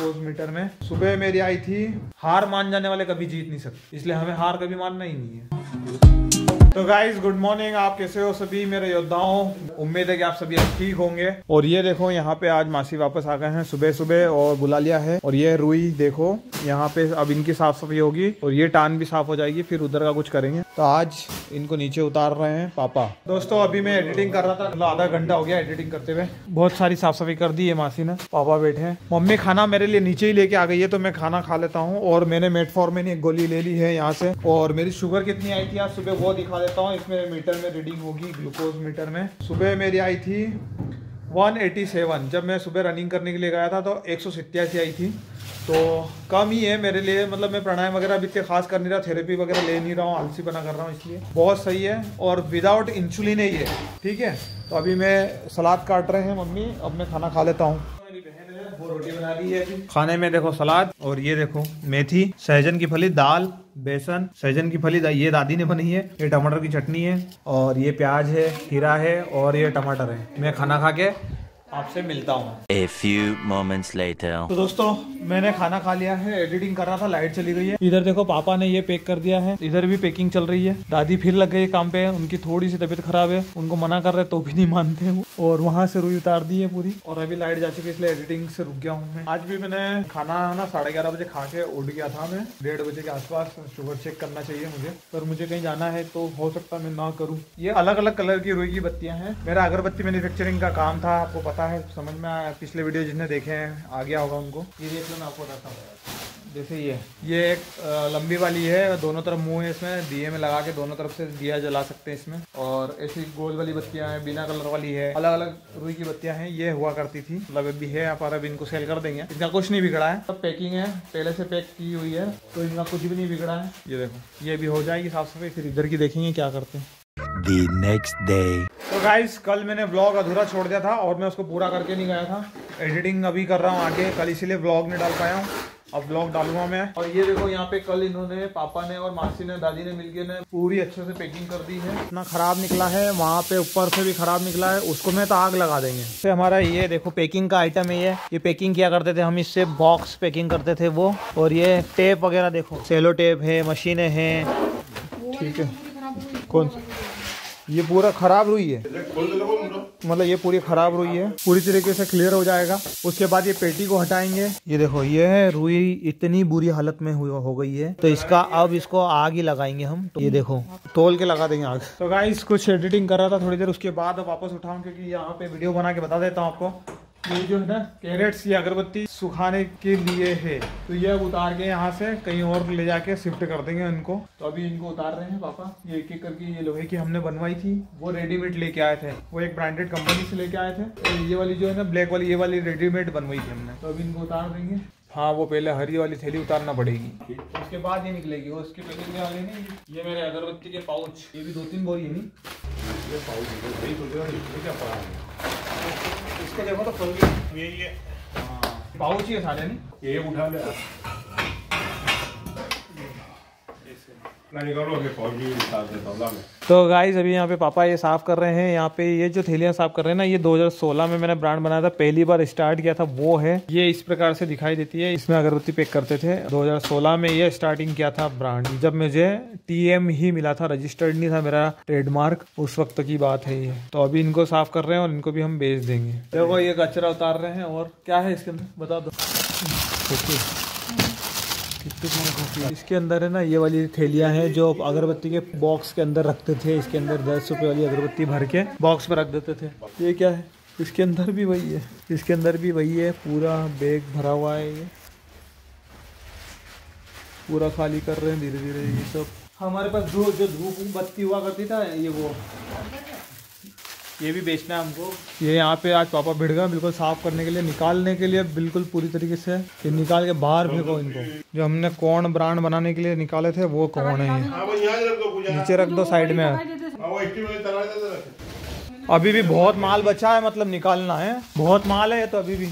Glucose metre में। सुबह मेरी आई थी, हार मान जाने वाले कभी जीत नहीं सकते। इसलिए हमें हार कभी मानना ही नहीं है। तो गाइज़ गुड मॉर्निंग आप कैसे हो सभी? मेरे योद्धाओं, उम्मीद है कि आप सभी ठीक होंगे। और ये देखो, यहाँ पे आज मासी वापस आ गए हैं सुबह सुबह और बुला लिया है। और ये रुई देखो, यहाँ पे अब इनकी साफ़ सफ़ाई होगी और ये टान भी साफ़ हो जाएगी, फिर उधर का कुछ करेंगे। तो आज इनको नीचे उतार रहे हैं पापा। दोस्तों, अभी मैं एडिटिंग कर रहा था मतलब आधा घंटा हो गया एडिटिंग करते हुए। बहुत सारी साफ़ सफ़ाई कर दी है मासी ने। पापा बैठे हैं। मम्मी, खाना मेरे लिए नीचे ही लेके आ गई है तो मैं खाना खा लेता हूँ। और मैंने मेटफॉर्मिन एक गोली ले ली है यहाँ से। और मेरी शुगर कितनी आई थी आज सुबह, वो दिखा देता हूँ। इसमें मीटर में रीडिंग होगी, ग्लूकोज मीटर में। सुबह मेरी आई थी 187 जब मैं सुबह रनिंग करने के लिए गया था तो एक आई थी। तो कम ही है मेरे लिए मतलब मैं प्राणायाम वगैरह अभी इतने खास कर नहीं रहा थेरेपी वगैरह ले नहीं रहा हूँ, आलसी बना कर रहा हूँ इसलिए। बहुत सही है और विदाउट इंसुलिन है ये, ठीक है? तो अभी मैं सलाद काट रहे हैं मम्मी, अब मैं खाना खा लेता है। वो रोटी बना दी है खाने में देखो सलाद और ये देखो मेथी, सहजन की फली, दाल, बेसन। सहजन की फली ये दादी ने बनी है, ये टमाटर की चटनी है और ये प्याज है, खीरा है और ये टमाटर है। मैं खाना खा के आपसे मिलता हूँ। A few moments later. तो दोस्तों मैंने खाना खा लिया है एडिटिंग कर रहा था लाइट चली गई है। इधर देखो पापा ने ये पैक कर दिया है इधर भी पैकिंग चल रही है। दादी फिर लग गई काम पे उनकी थोड़ी सी तबीयत खराब है उनको मना कर रहे तो भी नहीं मानते वो। और वहाँ से रुई उतार दी है पूरी और अभी लाइट जा चुकी है इसलिए एडिटिंग से रुक गया हूँ मैं। आज भी मैंने खाना ना साढ़े ग्यारह बजे खा के उठ गया था मैं। डेढ़ बजे के आसपास शुगर चेक करना चाहिए मुझे। पर मुझे कहीं जाना है तो हो सकता मैं ना करूँ। ये अलग अलग कलर की रुई की बत्तियाँ हैं। मेरा अगरबत्ती मैन्युफैक्चरिंग का काम था आपको पता है समझ में आया। पिछले वीडियो जिसने देखे हैं आ गया होगा उनको। ये देख लो मैं आपको बताता हूँ। जैसे ये। ये एक लंबी वाली है दोनों तरफ़ मुँह है इसमें दिए में लगा के दोनों तरफ़ से दिया जला सकते हैं इसमें। और ऐसी गोल वाली बत्तियाँ हैं बिना कलर वाली है। अलग अलग रुई की बत्तियाँ हैं ये हुआ करती थी। मतलब अभी है आप अभी इनको सेल कर देंगे। इनका कुछ नहीं बिगड़ा है। सब पैकिंग है पहले से पैक की हुई है तो इनका कुछ भी नहीं बिगड़ा है। ये देखो ये भी हो जाएगी साफ़ सफ़ाई फिर इधर की देखेंगे क्या करते हैं। The next day. तो गाइस कल मैंने ब्लॉग अधूरा छोड़ दिया था और मैं उसको पूरा करके नहीं गया था। एडिटिंग अभी कर रहा हूँ आगे, कल इसीलिए ब्लॉग नहीं डाल पाया हूँ। अब ब्लॉग डालूँगा मैं। और ये देखो, यहाँ पे कल इन्होंने, पापा ने और मासी ने, दादी ने मिलके ने पूरी अच्छे से पैकिंग कर दी है। इतना खराब निकला है, वहाँ पे ऊपर से भी खराब निकला है, उसको मैं तो आग लगा देंगे। फिर हमारा ये देखो पैकिंग का आइटम है ये। ये पैकिंग किया करते थे हम, इससे बॉक्स पैकिंग करते थे वो। और ये टेप वगैरह देखो। सेलो टेप है मशीने हैं। ठीक है। कौन सा? ये पूरा खराब रुई है। मतलब ये पूरी खराब रुई है। पूरी तरीके से क्लियर हो जाएगा। उसके बाद ये पेटी को हटाएँगे। ये देखो ये है रुई इतनी बुरी हालत में हुई हो गई है। तो इसका अब इसको आग ही लगाएँगे हम। तो ये देखो तोल के लगा देंगे आग। तो गाइस कुछ एडिटिंग कर रहा था थोड़ी देर उसके बाद वापस उठाऊ क्योंकि यहाँ पे वीडियो बना के बता देता हूँ आपको। ये जो है ना कैरेट्स ये अगरबत्ती सुखाने के लिए है। तो ये उतार के यहाँ से कहीं और ले जाके शिफ्ट कर देंगे इनको। तो अभी इनको उतार रहे हैं पापा। ये एक एक करके ये लोहे की हमने बनवाई थी। वो रेडीमेड लेके आए थे। वो एक ब्रांडेड कंपनी से लेके आए थे। तो ये वाली जो है ना ब्लैक वाली, ये वाली रेडीमेड बनवाई थी हमने। तो अभी इनको उतार देंगे। हाँ वो पहले हरी वाली थैली उतारना पड़ेगी। उसके बाद ये निकलेगी। वो उसके पहले वाले नहीं, ये मेरे अगरबत्ती के पाउच ये भी दो तीन बोरी है नहीं ये पाउच क्या पड़ा इसको देखो तो खोल गया ये ये पाउच ही है सारे नहीं ये उठा ले तो गाइज़ अभी यहाँ पे पापा ये साफ़ कर रहे हैं, यहाँ पे ये जो थैलियाँ साफ़ कर रहे हैं ना, ये 2016 में मैंने ब्रांड बनाया था, पहली बार स्टार्ट किया था, वो है। ये इस प्रकार से दिखाई देती है, इसमें अगरबत्ती पैक करते थे। 2016 में ये स्टार्टिंग किया था ब्रांड जब मुझे टीएम ही मिला था रजिस्टर्ड नहीं था मेरा ट्रेडमार्क उस वक्त की बात है ये। तो अभी इनको साफ़ कर रहे हैं और इनको भी हम बेच देंगे। देखो, ये कचरा उतार रहे हैं और क्या है इसके अंदर, बता दो। इसके अंदर है ना, ये वाली थैलियाँ हैं जो अगरबत्ती के बॉक्स के अंदर रखते थे। इसके अंदर दस रुपए वाली अगरबत्ती भर के बॉक्स में रख देते थे। ये क्या है? इसके अंदर भी वही है। इसके अंदर भी वही है। पूरा बैग भरा हुआ है ये। पूरा खाली कर रहे हैं धीरे धीरे ये सब। हमारे पास जो जो धूप बत्ती हुआ करती था ये वो। ये भी बेचना है हमको। ये यहाँ पे आज पापा भिड़ गए बिल्कुल साफ़ करने के लिए निकालने के लिए बिल्कुल पूरी तरीके से। ये निकाल के बाहर फेंको इनको। जो हमने कौन ब्रांड बनाने के लिए निकाले थे वो कौन है हाँ, नीचे रख दो साइड में। अभी भी बहुत माल बचा है मतलब निकालना है। बहुत माल है तो अभी भी।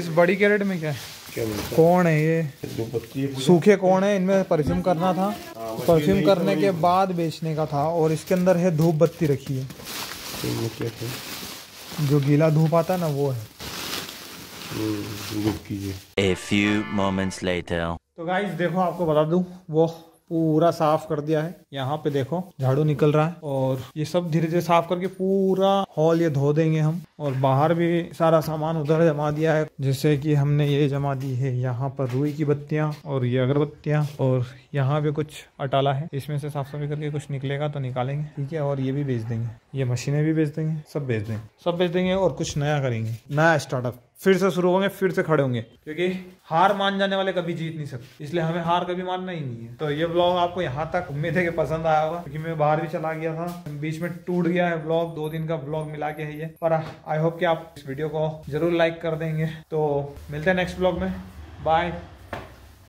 इस बड़ी कैरेट में क्या? है? कौन है ये? सूखे कौन है? इनमें परफ्यूम करना था। परफ्यूम करने के बाद बेचने का था और इसके अंदर है धूप बत्ती रखी है। जो गीला धूप आता है ना वो है। A few moments later. तो गाइस देखो आपको बता दूँ वो पूरा साफ़ कर दिया है। यहाँ पे देखो, झाड़ू निकल रहा है और ये सब धीरे धीरे साफ़ करके पूरा हॉल ये धो देंगे हम और बाहर भी सारा सामान उधर जमा दिया है। जैसे कि हमने ये जमा दी है यहाँ पर रुई की बत्तियाँ और ये अगरबत्तियाँ और यहाँ पे कुछ अटाला है। इसमें से साफ़ सफ़ाई करके कुछ निकलेगा तो निकालेंगे। ठीक है, और ये भी बेच देंगे। ये मशीनें भी बेच देंगे, सब बेच देंगे, सब बेच देंगे और कुछ नया करेंगे। नया स्टार्टअप फिर से शुरू होंगे, फिर से खड़े होंगे। क्योंकि हार मान जाने वाले कभी जीत नहीं सकते। इसलिए हमें हार कभी मानना ही नहीं है। तो ये ब्लॉग आपको यहाँ तक उम्मीद है कि पसंद आया होगा। क्योंकि मैं बाहर भी चला गया था। बीच में टूट गया है ब्लॉग दो दिन का ब्लॉग मिला के है ये। पर आई होप कि आप इस वीडियो को ज़रूर लाइक कर देंगे। तो मिलते हैं नेक्स्ट ब्लॉग में। बाय